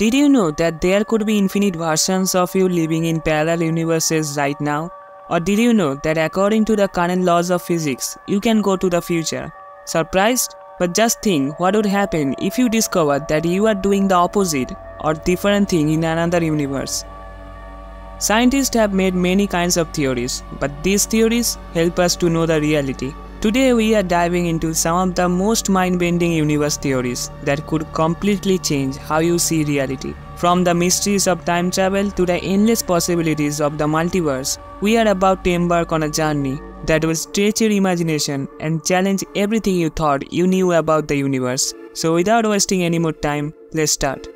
Did you know that there could be infinite versions of you living in parallel universes right now? Or did you know that according to the current laws of physics, you can go to the future? Surprised? But just think what would happen if you discovered that you are doing the opposite or different thing in another universe. Scientists have made many kinds of theories, but these theories help us to know the reality. Today we are diving into some of the most mind-bending universe theories that could completely change how you see reality. From the mysteries of time travel to the endless possibilities of the multiverse, we are about to embark on a journey that will stretch your imagination and challenge everything you thought you knew about the universe. So without wasting any more time, let's start.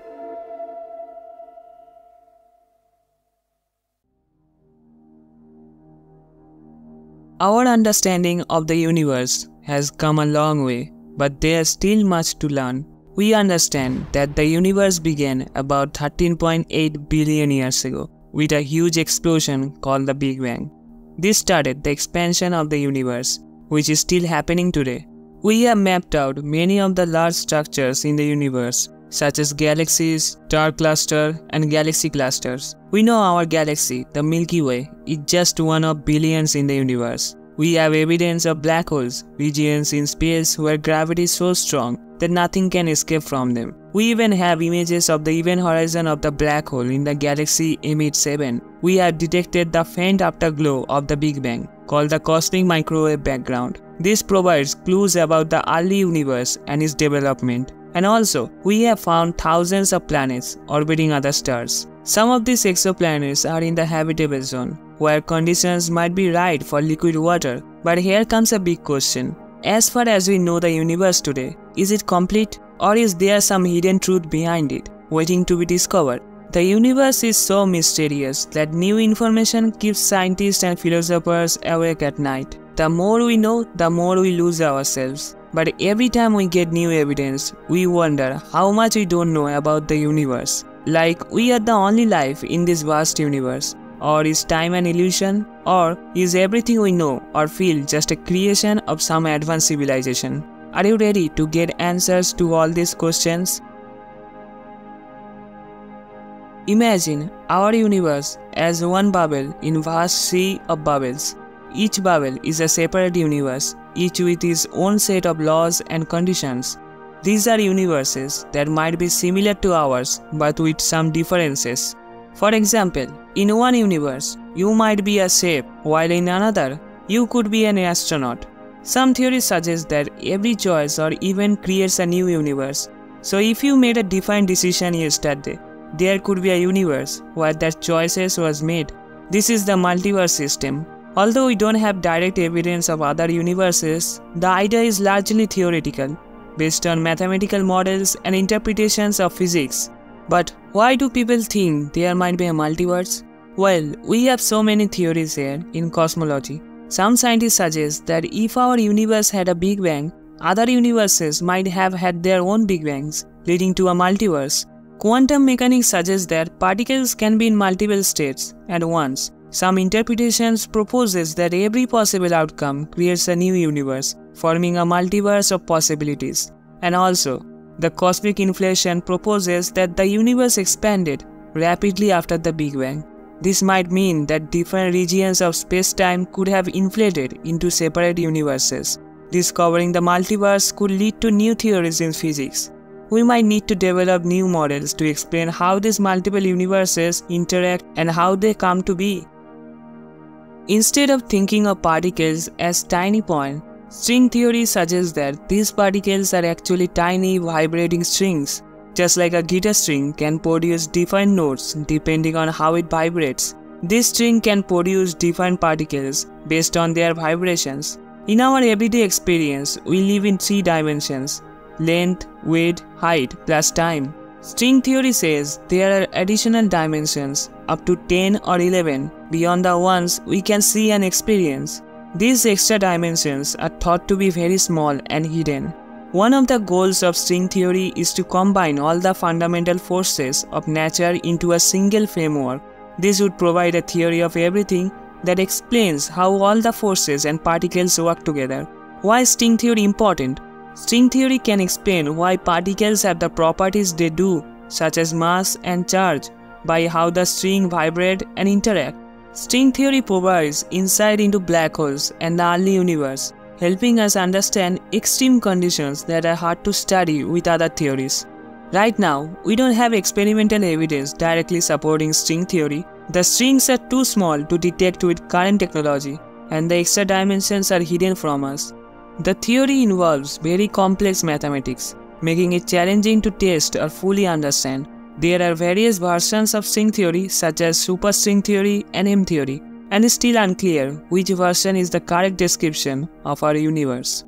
Our understanding of the universe has come a long way, but there's still much to learn. We understand that the universe began about 13.8 billion years ago with a huge explosion called the Big Bang. This started the expansion of the universe, which is still happening today. We have mapped out many of the large structures in the universe, such as galaxies, star cluster, and galaxy clusters. We know our galaxy, the Milky Way, is just one of billions in the universe. We have evidence of black holes, regions in space where gravity is so strong that nothing can escape from them. We even have images of the event horizon of the black hole in the galaxy M87. We have detected the faint afterglow of the Big Bang, called the cosmic microwave background. This provides clues about the early universe and its development. And also, we have found thousands of planets orbiting other stars. Some of these exoplanets are in the habitable zone, where conditions might be right for liquid water. But here comes a big question. As far as we know the universe today, is it complete or is there some hidden truth behind it, waiting to be discovered? The universe is so mysterious that new information keeps scientists and philosophers awake at night. The more we know, the more we lose ourselves. But every time we get new evidence, we wonder how much we don't know about the universe. Like we are the only life in this vast universe. Or is time an illusion? Or is everything we know or feel just a creation of some advanced civilization? Are you ready to get answers to all these questions? Imagine our universe as one bubble in vast sea of bubbles. Each bubble is a separate universe, each with its own set of laws and conditions. These are universes that might be similar to ours but with some differences. For example, in one universe, you might be a chef, while in another, you could be an astronaut. Some theories suggest that every choice or event creates a new universe. So if you made a defined decision yesterday, there could be a universe where that choices was made. This is the multiverse system Although we don't have direct evidence of other universes, the idea is largely theoretical, based on mathematical models and interpretations of physics. But why do people think there might be a multiverse? Well, we have so many theories here in cosmology. Some scientists suggest that if our universe had a Big Bang, other universes might have had their own Big Bangs, leading to a multiverse. Quantum mechanics suggests that particles can be in multiple states at once, some interpretations proposes that every possible outcome creates a new universe, forming a multiverse of possibilities. And also, the cosmic inflation proposes that the universe expanded rapidly after the Big Bang. This might mean that different regions of space-time could have inflated into separate universes. Discovering the multiverse could lead to new theories in physics. We might need to develop new models to explain how these multiple universes interact and how they come to be. Instead of thinking of particles as tiny points, string theory suggests that these particles are actually tiny vibrating strings. Just like a guitar string can produce different notes depending on how it vibrates, this string can produce different particles based on their vibrations. In our everyday experience, we live in three dimensions length, width, height, plus time. String theory says there are additional dimensions up to 10 or 11 beyond the ones we can see and experience. These extra dimensions are thought to be very small and hidden. One of the goals of string theory is to combine all the fundamental forces of nature into a single framework. This would provide a theory of everything that explains how all the forces and particles work together. Why is string theory important? String theory can explain why particles have the properties they do such as mass and charge, by how the string vibrate and interact. String theory provides insight into black holes and the early universe, helping us understand extreme conditions that are hard to study with other theories. Right now, we don't have experimental evidence directly supporting string theory. The strings are too small to detect with current technology, and the extra dimensions are hidden from us. The theory involves very complex mathematics, making it challenging to test or fully understand. There are various versions of string theory such as superstring theory and M theory, and it's still unclear which version is the correct description of our universe.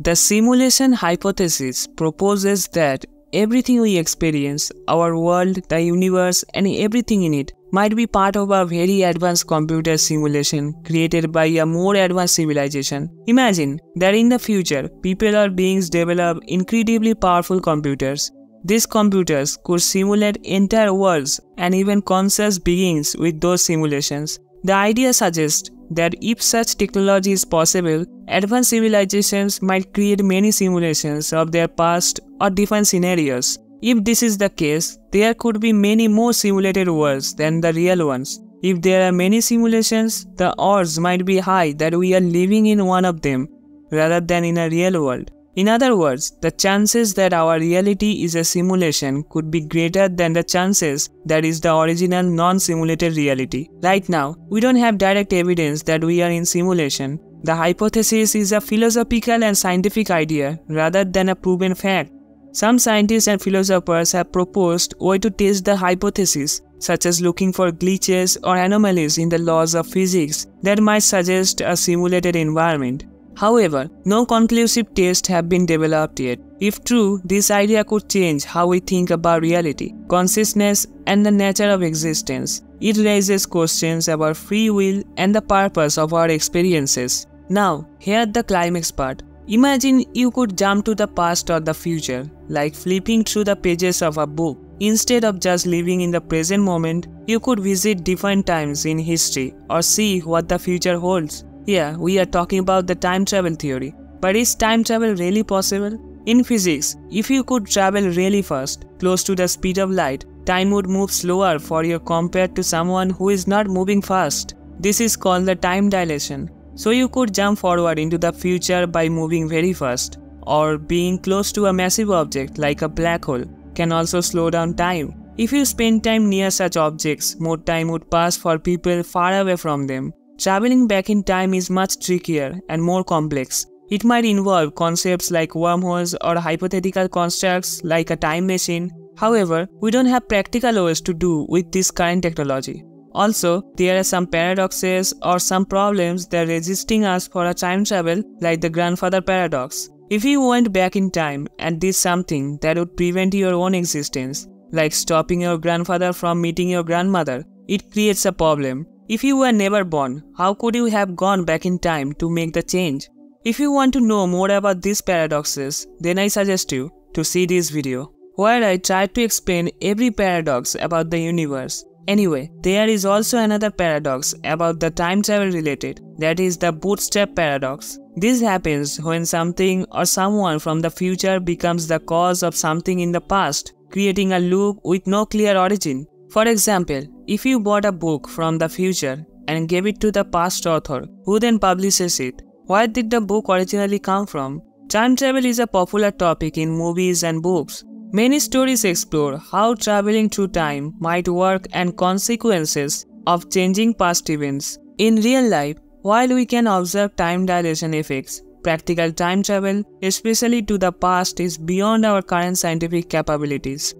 The simulation hypothesis proposes that everything we experience, our world, the universe, and everything in it, might be part of a very advanced computer simulation created by a more advanced civilization. Imagine that in the future, people or beings develop incredibly powerful computers. These computers could simulate entire worlds and even conscious beings with those simulations. The idea suggests that if such technology is possible, advanced civilizations might create many simulations of their past or different scenarios. If this is the case, there could be many more simulated worlds than the real ones. If there are many simulations, the odds might be high that we are living in one of them rather than in a real world. In other words, the chances that our reality is a simulation could be greater than the chances that is the original non-simulated reality. Right now, we don't have direct evidence that we are in simulation. The hypothesis is a philosophical and scientific idea rather than a proven fact. Some scientists and philosophers have proposed ways to test the hypothesis, such as looking for glitches or anomalies in the laws of physics that might suggest a simulated environment. However, no conclusive tests have been developed yet. If true, this idea could change how we think about reality, consciousness, and the nature of existence. It raises questions about free will and the purpose of our experiences. Now, here the climax part. Imagine you could jump to the past or the future, like flipping through the pages of a book. Instead of just living in the present moment, you could visit different times in history or see what the future holds. Here, we are talking about the time travel theory. But is time travel really possible? In physics, if you could travel really fast, close to the speed of light, time would move slower for you compared to someone who is not moving fast. This is called the time dilation. So you could jump forward into the future by moving very fast, or being close to a massive object like a black hole can also slow down time. If you spend time near such objects, more time would pass for people far away from them. Traveling back in time is much trickier and more complex. It might involve concepts like wormholes or hypothetical constructs like a time machine. However, we don't have practical ways to do with this current technology. Also, there are some paradoxes or some problems that are resisting us for a time travel like the grandfather paradox. If you went back in time and did something that would prevent your own existence, like stopping your grandfather from meeting your grandmother, it creates a problem. If you were never born, how could you have gone back in time to make the change? If you want to know more about these paradoxes, then I suggest you to see this video, where I try to explain every paradox about the universe Anyway, there is also another paradox about the time travel related, that is the bootstrap paradox. This happens when something or someone from the future becomes the cause of something in the past, creating a loop with no clear origin. For example, if you bought a book from the future and gave it to the past author, who then publishes it, where did the book originally come from? Time travel is a popular topic in movies and books. Many stories explore how traveling through time might work and consequences of changing past events. In real life, while we can observe time dilation effects, practical time travel, especially to the past, is beyond our current scientific capabilities.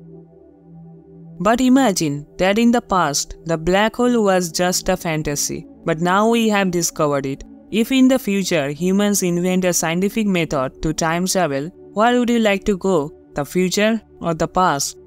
But imagine that in the past, the black hole was just a fantasy, but now we have discovered it. If in the future humans invent a scientific method to time travel, where would you like to go? The future, or the past.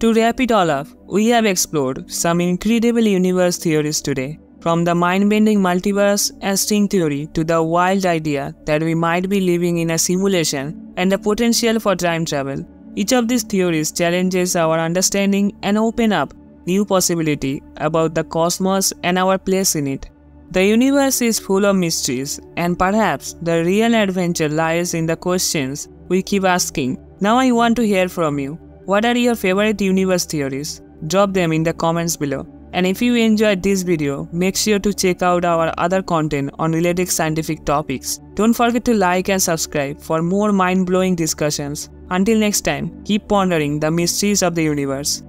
To wrap it all up, we have explored some incredible universe theories today, from the mind bending multiverse and string theory to the wild idea that we might be living in a simulation and the potential for time travel. Each of these theories challenges our understanding and open up new possibility about the cosmos and our place in it. The universe is full of mysteries, and perhaps the real adventure lies in the questions we keep asking. Now, I want to hear from you. What are your favorite universe theories? Drop them in the comments below. And if you enjoyed this video, make sure to check out our other content on related scientific topics. Don't forget to like and subscribe for more mind-blowing discussions. Until next time, keep pondering the mysteries of the universe.